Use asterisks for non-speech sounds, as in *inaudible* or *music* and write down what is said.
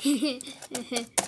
Hehehehe *laughs*